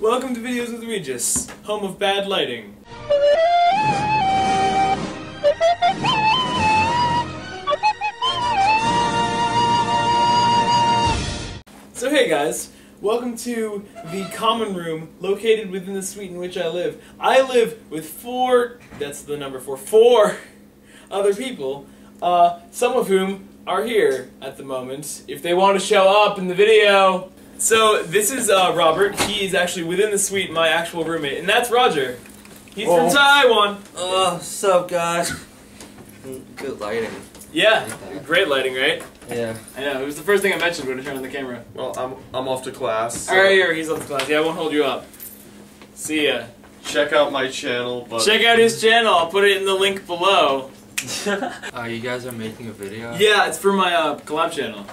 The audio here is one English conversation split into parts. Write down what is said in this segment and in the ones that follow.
Welcome to Videos with Regis, home of bad lighting. So hey guys, welcome to the common room located within the suite in which I live. I live with four, that's the number four, four other people, uh, some of whom are here at the moment. If they want to show up in the video. So this is uh, Robert. He is actually within the suite, my actual roommate, and that's Roger. He's Whoa. from Taiwan. Oh, sup, guys? Good lighting. Yeah, great lighting, right? Yeah. I know. It was the first thing I mentioned when I turned on the camera. Well, I'm I'm off to class. so All right, here he's off to class. Yeah, I won't hold you up. See ya. Check out my channel, but Check out his channel. I'll put it in the link below. Uh, you guys are making a video? Yeah, it's for my uh, collab channel.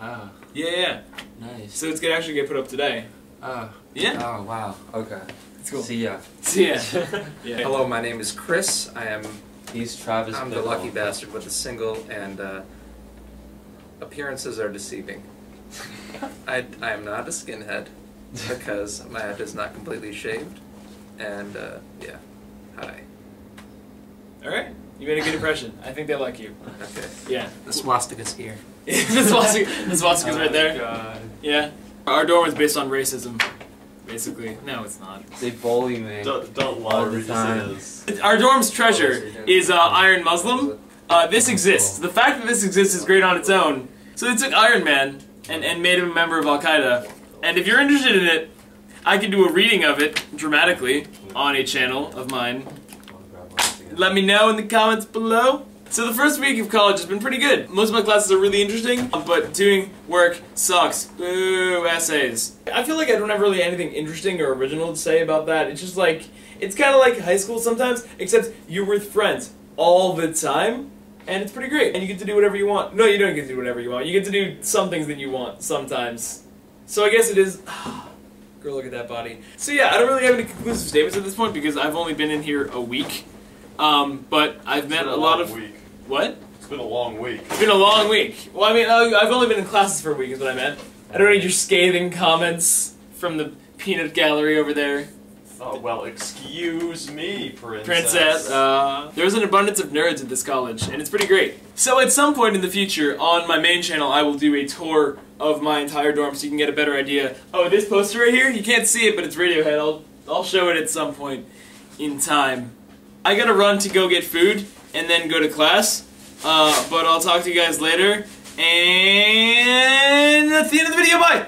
Oh, Yeah, yeah. Nice. So it's gonna actually get put up today. Oh. Yeah. Oh, wow. Okay. It's cool. See ya. See ya. yeah. Hello, my name is Chris. I am He's Travis I'm the lucky bastard with a single, and uh, appearances are deceiving. I, I am not a skinhead because my head is not completely shaved, and uh, yeah, hi. All right. You made a good impression. I think they like you. Okay. Yeah. The swastika's here. the swastika, the swastika's right there. God. Yeah. Our dorm was based on racism. Basically. No, it's not. They bully me. Don't, don't lie, All the time. Our dorm's treasure is uh, Iron Muslim. Uh, this exists. The fact that this exists is great on its own. So they took Iron Man and, and made him a member of Al Qaeda. And if you're interested in it, I can do a reading of it dramatically on a channel of mine. Let me know in the comments below. So the first week of college has been pretty good. Most of my classes are really interesting, but doing work sucks. Boo, essays. I feel like I don't have really anything interesting or original to say about that. It's just like, it's kind of like high school sometimes, except you're with friends all the time, and it's pretty great. And you get to do whatever you want. No, you don't get to do whatever you want. You get to do some things that you want sometimes. So I guess it is. Girl, look at that body. So yeah, I don't really have any conclusive statements at this point because I've only been in here a week. Um, but I've It's met been a lot of week. what? It's been a long week. It's been a long week. Well, I mean, I've only been in classes for a week, is what I meant. I don't need your scathing comments from the peanut gallery over there, Oh well, excuse me, princess. princess. Uh, there's an abundance of nerds at this college, and it's pretty great. So at some point in the future, on my main channel, I will do a tour of my entire dorm, so you can get a better idea. Oh, this poster right here, you can't see it, but it's Radiohead. I'll I'll show it at some point in time. I gotta run to go get food and then go to class. Uh, but I'll talk to you guys later. And that's the end of the video. Bye!